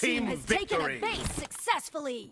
team, team has victory. taken a base successfully.